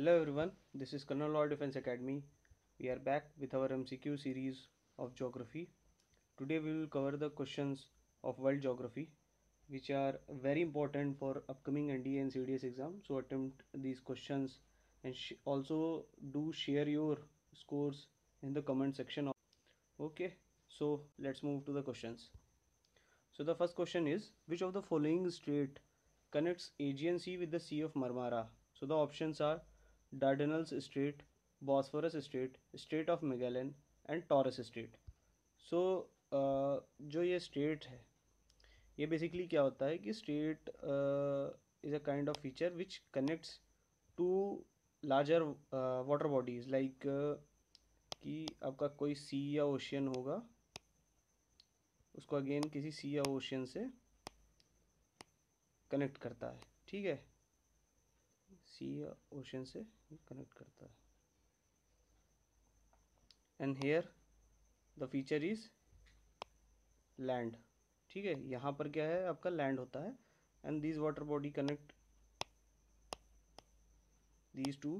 Hello everyone, this is Colonel Law Defense Academy. We are back with our MCQ series of geography. Today we will cover the questions of world geography which are very important for upcoming NDA and CDS exam. So attempt these questions and also do share your scores in the comment section. Okay, so let's move to the questions. So the first question is which of the following strait connects Aegean Sea with the Sea of Marmara? So the options are Dardanelles Strait, Bosphorus Strait, Strait of Magellan and Strait. So uh, जो ये strait है ये basically क्या होता है कि strait is a kind of feature which connects to larger water bodies like कि आपका कोई सी या ओशियन होगा उसको अगेन किसी सी या ओशियन से कनेक्ट करता है ठीक है सी या ओशियन से कनेक्ट करता है। And here the feature is land ठीक है यहाँ पर क्या है आपका लैंड होता है। And this water body connect two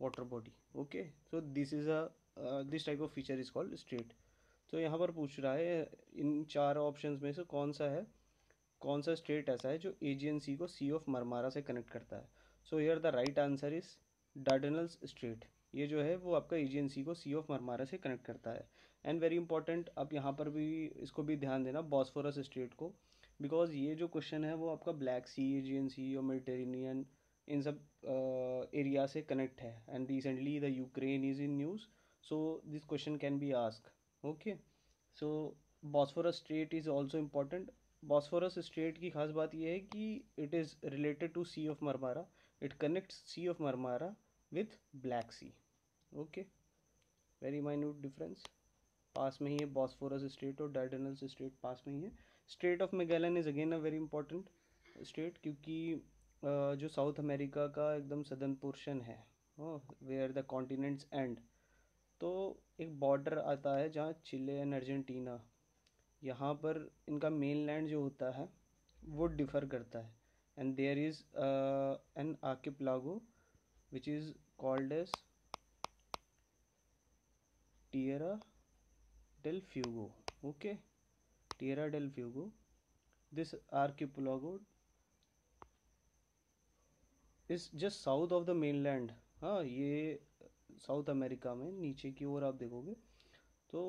water body. Okay so this is a uh, this type of feature is called strait तो यहाँ पर पूछ रहा है इन चार ऑप्शंस में से कौन सा है? कौन सा स्टेट ऐसा है जो एजियन सी को सी ऑफ़ मरमारा से कनेक्ट करता है? So here the right answer is Dardanelles strait ये जो है, वो आपका एजियन सी को सी ऑफ़ मरमारा से कनेक्ट करता है। एंड वेरी इंपॉर्टेंट आप यहाँ पर भी इसको भी ध्यान देना बॉस्फोरस स्टेट को। बिकॉज़ ये जो क्वेश्चन है, वो आपका ब्लैक सी एजियन सी और मेडिटेरेनियन इन सब एरिया से कनेक्ट है। And recently the Ukraine is in news so this question can be ask okay so Bosphorus strait is also important Bosphorus strait की खास बात यह है कि it is related to sea of Marmara it connect sea of Marmara with black sea okay very minute difference पास में ही है Bosphorus strait और डायडनल्स स्ट्रेट पास में ही है. Strait of Magellan is again a very important strait क्योंकि जो साउथ अमेरिका का एकदम सदर्न पोर्शन है. वेयर द कॉन्टिनेंट्स एंड तो एक बॉर्डर आता है जहाँ चिले एंड अर्जेंटीना यहाँ पर इनका मेन लैंड जो होता है, वो डिफ़र करता है। And there is an archipelago which is called as Tierra del Fuego okay Tierra del Fuego this archipelago is just south of the mainland हाँ ये साउथ अमेरिका में नीचे की ओर आप देखोगे तो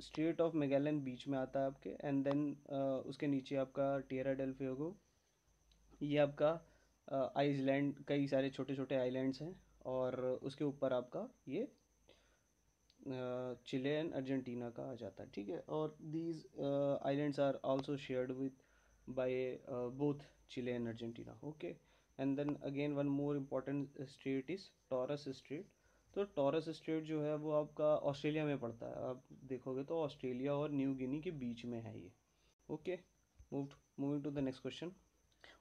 स्ट्रेट ऑफ़ मेगैलन बीच में आता है आपके एंड देन uh, उसके नीचे आपका टियरा डेल फ्यूगो ये आपका आइसलैंड uh, कई सारे छोटे छोटे आइलैंड्स हैं और उसके ऊपर आपका ये चिले एंड अर्जेंटीना का आ जाता है ठीक है? और these islands are also shared with by both Chile and Argentina okay and then again one more important strait is Torres strait तो टॉरस स्टेट जो है वो आपका ऑस्ट्रेलिया में पड़ता है। आप देखोगे तो ऑस्ट्रेलिया और न्यू गिनी के बीच में है ये। Okay, move, moving to the next question.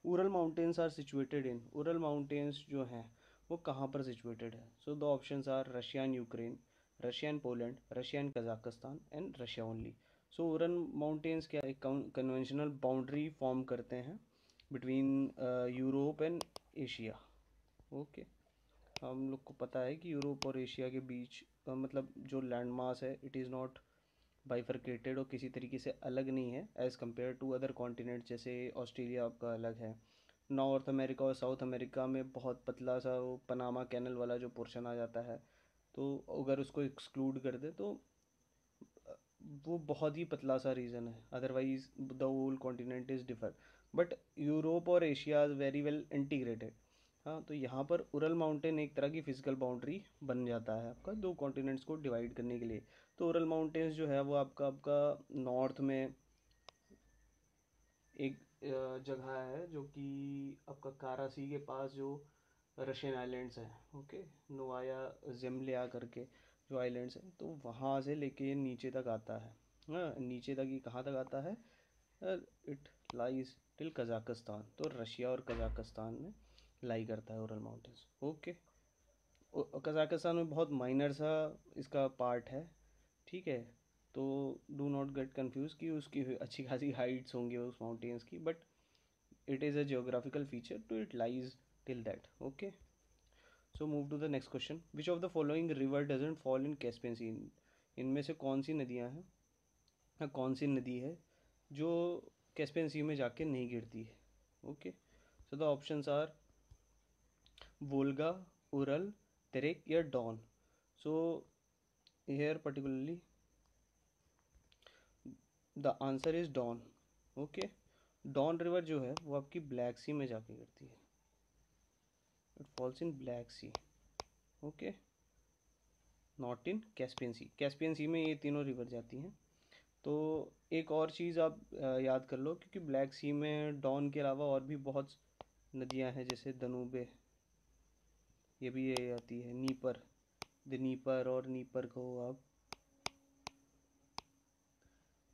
Ural mountains are situated in. Ural mountains जो हैं, वो कहाँ पर सिचुएटेड है? So the option are Russia and Ukraine Russia and Poland Russia and Kazakhstan and Russia only so Ural mountains क्या एक conventional boundary form करते हैं between Europe and Asia okay हम लोग को पता है कि यूरोप और एशिया के बीच मतलब जो लैंड मास है इट इज़ नॉट बाइफर्केटेड और किसी तरीके से अलग नहीं है as compare to other continent जैसे ऑस्ट्रेलिया आपका अलग है। नॉर्थ अमेरिका और साउथ अमेरिका में बहुत पतला सा वो पनामा कैनल वाला जो पोर्शन आ जाता है। तो अगर उसको एक्सक्लूड कर दे तो वो बहुत ही पतला सा रीज़न है। Otherwise the whole continent is differ but Europe और Asia is very well integrated हाँ तो यहाँ पर उरल माउंटेन एक तरह की फ़िज़िकल बाउंड्री बन जाता है आपका दो कॉन्टिनेंट्स को डिवाइड करने के लिए। तो उरल माउंटेन्स जो है, वो आपका आपका नॉर्थ में एक जगह है जो कि आपका कारासी के पास जो रशियन आइलैंड्स हैं ओके नोवाया जेमलिया करके जो आइलैंड्स हैं तो वहाँ से लेके नीचे तक आता है। हाँ नीचे तक ये कहाँ तक आता है? इट लाइज टिल कजाकिस्तान तो रशिया और कजाकिस्तान में। लाई करता है ओरल माउंटेन्स ओके कजाकिस्तान में बहुत माइनर सा इसका पार्ट है। ठीक है? तो डू नॉट गेट कंफ्यूज कि उसकी अच्छी खासी हाइट्स होंगी उस माउंटेन्स की but it is a geographical feature to it lies till that okay so move to the next question which of the following river doesn't fall in Caspian sea इनमें से कौन सी नदियाँ हैं? हाँ, कौन सी नदी है जो कैस्पियन सी में जाके नहीं गिरती है? Okay so the options are Volga, Ural, Terek या Don. So here particularly the answer is Don. Okay Don river जो है, वो आपकी ब्लैक सी में जाके गिरती है। It falls in black sea. Okay not in Caspian sea Caspian sea में ये तीनों रिवर जाती हैं। तो एक और चीज़ आप याद कर लो, क्योंकि ब्लैक सी में डॉन के अलावा और भी बहुत नदियाँ हैं, जैसे दनूबे ये भी ये आती है, नीपर। द नीपर और नीपर कहो आप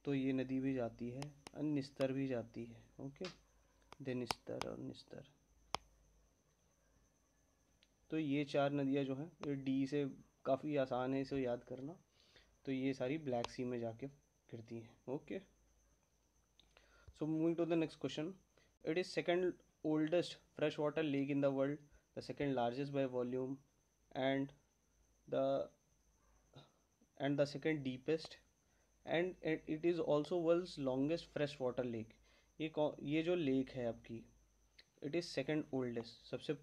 तो ये नदी भी जाती है और निस्तर भी जाती है, ओके? द निस्तर और निस्तर। तो ये चार नदियाँ जो हैं, ये डी से काफ़ी आसान है, इसे याद करना। तो ये सारी ब्लैक सी में जाके गिरती हैं, okay? So moving to the next question it is second oldest fresh water lake in the world the second largest by volume and the and the second deepest and it is also world's longest fresh water lake ये ये जो lake है आपकी it is second oldest सबसे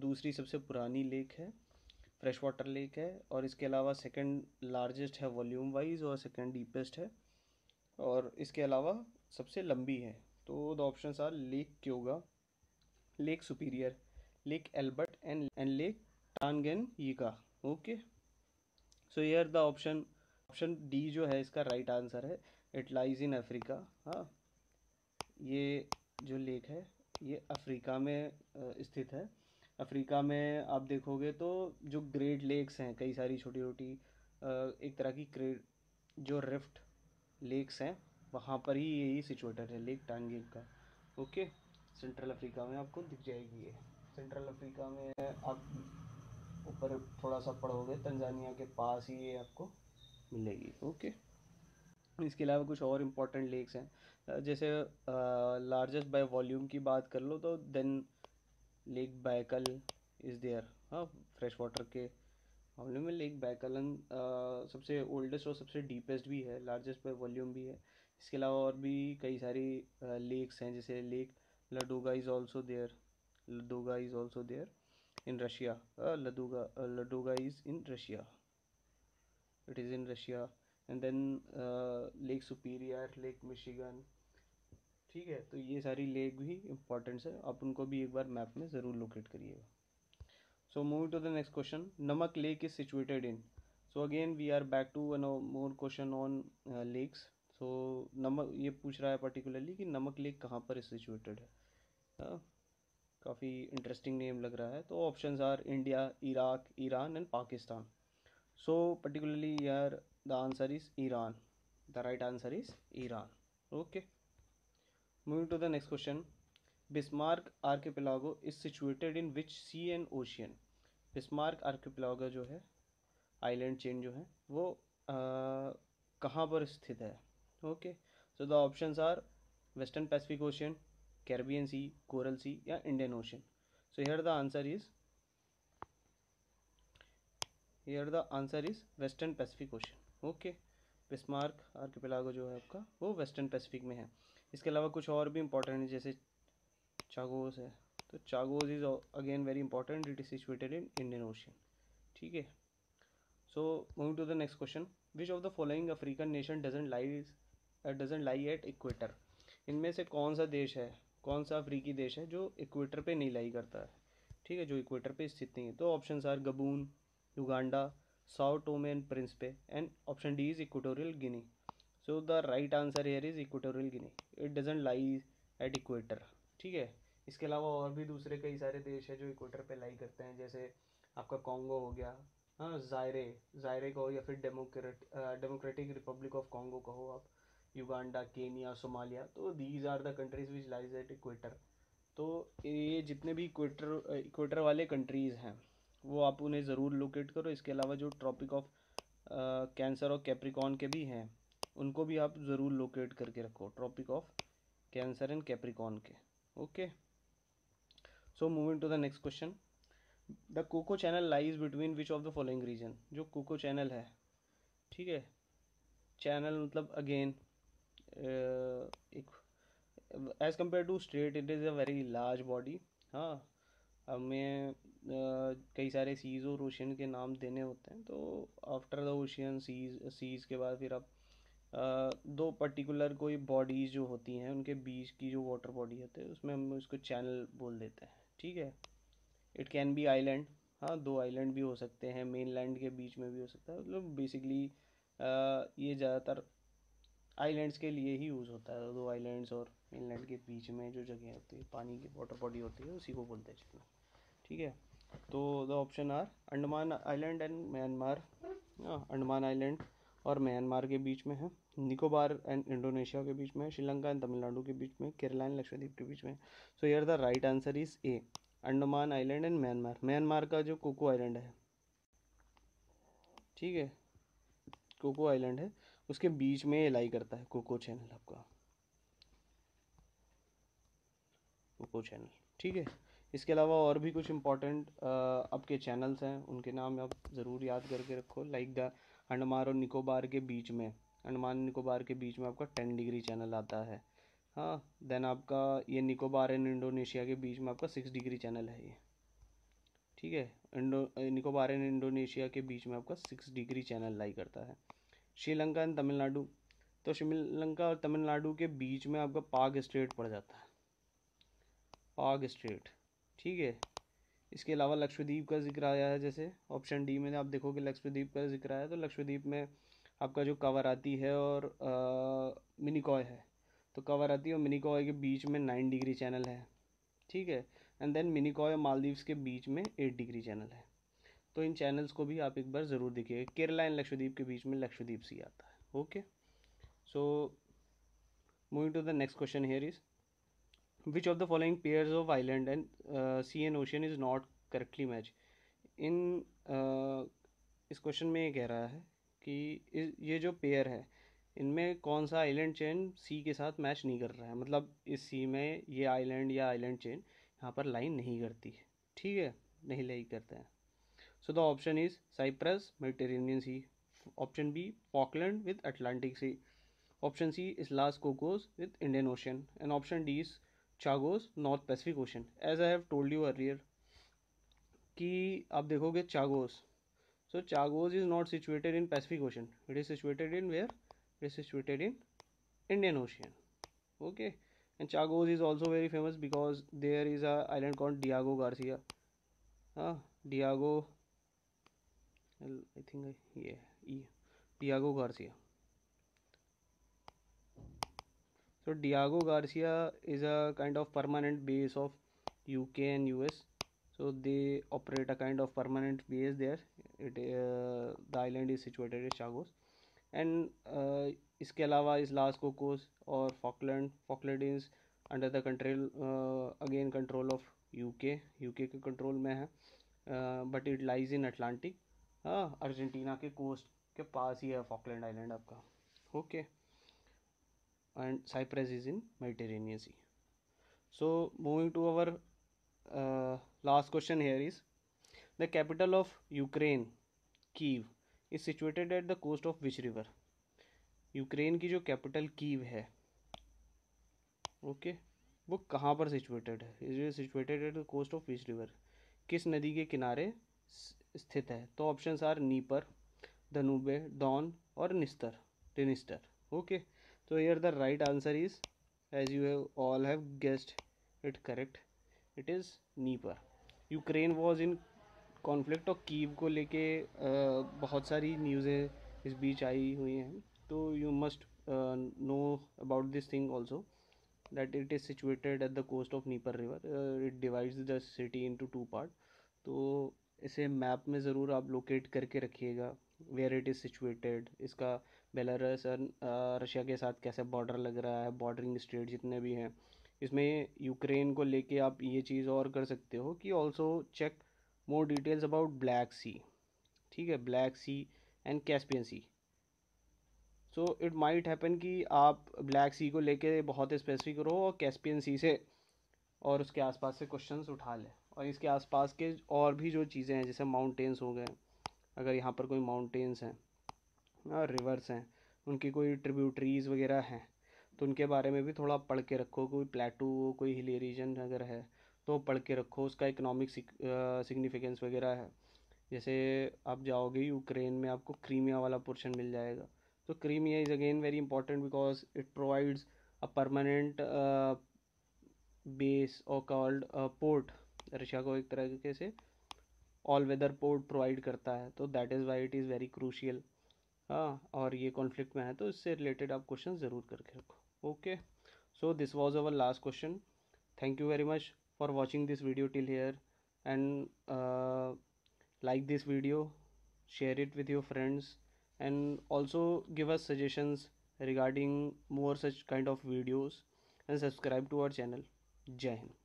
दूसरी सबसे पुरानी lake है फ्रेश वाटर लेक है, और इसके अलावा सेकंड लार्जेस्ट है वॉल्यूम वाइज और सेकंड डीपेस्ट है। और इसके अलावा सबसे लंबी है। तो the options are Lake Kyoga Lake Superior Lake Albert and and Lake Yika okay so here the option option D जो है, इसका राइट right आंसर है. इट लाइज इन अफ्रीका हाँ. ये जो लेक है, ये अफ्रीका में स्थित है. अफ्रीका में आप देखोगे तो जो ग्रेट लेक्स हैं, कई सारी छोटी छोटी एक तरह की ग्रेट जो रिफ्ट लेक्स हैं, वहाँ पर ही यही सिचुएटेड है लेक टांगिंग का ओके सेंट्रल अफ्रीका में आपको दिख जाएगी ये। सेंट्रल अफ्रीका में आप ऊपर थोड़ा सा पढ़ोगे तंजानिया के पास ही ये आपको मिलेगी ओके इसके अलावा कुछ और इम्पोर्टेंट लेक्स हैं। जैसे लार्जेस्ट बाय वॉल्यूम की बात कर लो तो then Lake Baikal is there हाँ फ्रेश वाटर के मामले में लेक बैकलन सबसे ओल्डेस्ट और सबसे डीपेस्ट भी है लार्जेस्ट बाय वॉल्यूम भी है। इसके अलावा और भी कई सारी लेक्स हैं, जैसे Lake Ladoga is also there Ladoga is also there in Russia Ladoga Ladoga is in Russia it is in Russia and then Lake Superior Lake Michigan ठीक है तो ये सारी लेक भी इंपॉर्टेंट्स है। आप उनको भी एक बार मैप में ज़रूर लोकेट करिएगा। So move to the next question Namak Lake is situated in so again we are back to one more question on lakes so Namak ये पूछ रहा है पर्टिकुलरली कि नमक लेक कहाँ पर सिचुएटेड है। uh, काफ़ी इंटरेस्टिंग नेम लग रहा है। तो options are India Iraq Iran and Pakistan so particularly यार the answer is Iran the right answer is Iran okay Moving to the next question. Bismarck archipelago is situated in which sea and ocean? Bismarck Archipelago जो है island chain जो है, वो कहाँ पर स्थित है? Okay so the options are Western Pacific Ocean Caribbean Sea Coral Sea या Indian Ocean so here the answer is here the answer is Western Pacific Ocean okay Bismarck Archipelago जो है आपका, वो वेस्टर्न पैसिफिक में है. इसके अलावा कुछ और भी इंपॉर्टेंट है, जैसे चागोस है. तो Chagos is again very important it is situated in Indian Ocean ठीक है? So moving to the next question which of the following African nation doesn't lie doesn't lie at equator इनमें से कौन सा देश है? कौन सा अफ्रीकी देश है जो इक्वेटर पे नहीं लाई करता है? ठीक है, जो इक्वेटर पे स्थित नहीं है। तो option are Gabon Uganda Sao Tome and Principe and option D is Equatorial Guinea so the right answer here is Equatorial Guinea it doesn't lie at equator ठीक है? इसके अलावा और भी दूसरे कई सारे देश है जो इक्वेटर पे लाई करते हैं, जैसे आपका कॉन्गो हो गया। हाँ जायरे जायरे कहो या फिर Democrat Democratic Republic of Congo कहो आप। युगांडा केनिया सोमालिया तो these are the countries which lies at equator तो ये जितने भी इक्वेटर इक्वेटर वाले कंट्रीज़ हैं, वो आप उन्हें ज़रूर लोकेट करो। इसके अलावा जो ट्रॉपिक ऑफ़ कैंसर और कैप्रिकॉन के भी हैं, उनको भी आप ज़रूर लोकेट करके रखो। Tropic of Cancer and Capricorn के। Okay so moving to the next question the Coco Channel lies between which of the following region जो कोको चैनल है, ठीक है? चैनल मतलब again as compared to strait it is a very large body हाँ हमें कई सारे seize और ओशियन के नाम देने होते हैं तो after the ocean seas seas के बाद फिर आप दो पर्टिकुलर कोई बॉडीज जो होती हैं, उनके बीच की जो वाटर बॉडी होती है, उसमें हम उसको चैनल बोल देते हैं, ठीक है? इट कैन बी आइलैंड हाँ दो आइलैंड भी हो सकते हैं मेन लैंड के बीच में भी हो सकता है मतलब बेसिकली ये ज़्यादातर आइलैंड्स के लिए ही यूज़ होता है। दो आइलैंड्स और मेनलैंड के बीच में जो जगह होती है, पानी की वाटर बॉडी होती है, उसी को बोलते हैं चैनल ठीक है? तो the option are Andaman island and Myanmar Andaman island और म्यांमार के बीच में है। निकोबार एंड इंडोनेशिया के बीच में श्रीलंका एंड तमिलनाडु के बीच में केरला एंड लक्षद्वीप के बीच में so here the right answer is A Andaman island and Myanmar Myanmar का जो कोको आइलैंड है। ठीक है? कोको आइलैंड है। उसके बीच में लाई करता है कोको चैनल आपका। कोको चैनल, ठीक है? इसके अलावा और भी कुछ इम्पोर्टेंट आपके चैनल्स हैं, उनके नाम आप ज़रूर याद करके रखो। लाइक द अंडमान और निकोबार के बीच में अंडमान निकोबार के बीच में आपका टेन डिग्री चैनल आता है। हाँ देन आपका ये निकोबार एंड इंडोनेशिया के बीच में आपका सिक्स डिग्री चैनल है ये। ठीक है? इंडो निकोबार एंड इंडोनेशिया के बीच में आपका सिक्स डिग्री चैनल लाई करता है। श्रीलंका एंड तमिलनाडु। तो श्रीलंका और तमिलनाडु के बीच में आपका पाग स्ट्रेट पड़ जाता है। पाग स्ट्रेट ठीक है? इसके अलावा लक्षद्वीप का ज़िक्र आया है, जैसे ऑप्शन डी में आप देखोगे लक्षद्वीप का ज़िक्र आया तो लक्षद्वीप में आपका जो कवर आती है और मिनिकॉय है। तो कवर आती और मिनिकॉय के बीच में नाइन डिग्री चैनल है, ठीक है? एंड देन मिनिकॉय और मालदीव्स के बीच में एट डिग्री चैनल है। तो इन चैनल्स को भी आप एक बार ज़रूर देखिए केरला एंड लक्षद्वीप के बीच में लक्षद्वीप सी आता है okay so moving to the next question here is which of the following pairs of island and sea and ocean is not correctly match in इस क्वेश्चन में ये कह रहा है कि ये जो पेयर है, इनमें कौन सा आइलैंड चेन सी के साथ मैच नहीं कर रहा है? मतलब इस सी में ये आइलैंड या आइलैंड चेन यहाँ पर लाइन नहीं करती है, ठीक है? नहीं लाई करते हैं। So the option is Cyprus, Mediterranean Sea. Option B, Falkland with Atlantic Sea. Option C is Las Cocos with Indian Ocean. And option D is Chagos, North Pacific Ocean. As I have told you earlier, कि आप देखोगे Chagos so Chagos is not situated in Pacific ocean it is situated in where it is situated in Indian ocean okay and chagos is also very famous because there is a island called diago garcia uh, diago I think ये E Diego Garcia so Diego Garcia is a kind of permanent base of U K and U S so they operate a kind of permanent base there it the island is situated in Chagos and इसके अलावा इस लास्को कोस और Falkland Falkland is under the control again control of U K U K control में है but it lies in Atlantic हाँ Argentina के कोस्ट के पास ही है फॉकलैंड आइलैंड आपका। Okay and Cyprus is in Mediterranean Sea so moving to our last question here is the capital of Ukraine Kyiv is situated at the coast of which river Ukraine की जो capital Kyiv है okay okay, वो कहाँ पर situated है? Is situated at the coast of which river किस नदी के किनारे स्थित है। तो option are Dnieper Danube Don और निस्तर डिनिस्टर ओके तो here the right answer is as you have all have guessed it correct it is Dnieper Ukraine was in conflict और कीव को लेके बहुत सारी न्यूज़ें इस बीच आई हुई हैं। तो you must know about this thing also that it is situated at the coast of Dnieper river it divides the city into two part तो इसे मैप में ज़रूर आप लोकेट करके रखिएगा वेयर इट इज़ सिचुएटेड इसका बेलारस और Russia के साथ कैसे बॉर्डर लग रहा है बॉर्डरिंग स्टेट जितने भी हैं, इसमें यूक्रेन को लेके आप ये चीज़ और कर सकते हो कि also check more details about Black Sea ठीक है Black Sea and Caspian Sea so it might happen कि आप ब्लैक सी को लेके बहुत स्पेसिफिक रहो और कैस्पियन सी से और उसके आसपास से क्वेश्चंस उठा लें। और इसके आसपास के और भी जो चीज़ें हैं, जैसे माउंटेन्स हो गए, अगर यहाँ पर कोई माउंटेन्स हैं और रिवर्स हैं, उनकी कोई ट्रिब्यूटरीज वगैरह हैं तो उनके बारे में भी थोड़ा पढ़ के रखो। कोई प्लेटू कोई हिली रीजन अगर है तो पढ़ के रखो। उसका इकोनॉमिक सिग्निफिकेंस वगैरह है। जैसे आप जाओगे यूक्रेन में, आपको क्रीमिया वाला पोर्शन मिल जाएगा। तो Crimea is again very important because it provides a permanent base और कॉल्ड पोर्ट रशिया को एक तरीके से ऑल वेदर पोर्ट प्रोवाइड करता है तो that is why it is very crucial हाँ और ये कॉन्फ्लिक्ट में है तो इससे रिलेटेड आप क्वेश्चन ज़रूर करके रखो। Okay so this was our last question thank you very much for watching this video till here and like this video share it with your friends and also give us suggestions regarding more such kind of videos and subscribe to our channel Jai Hind.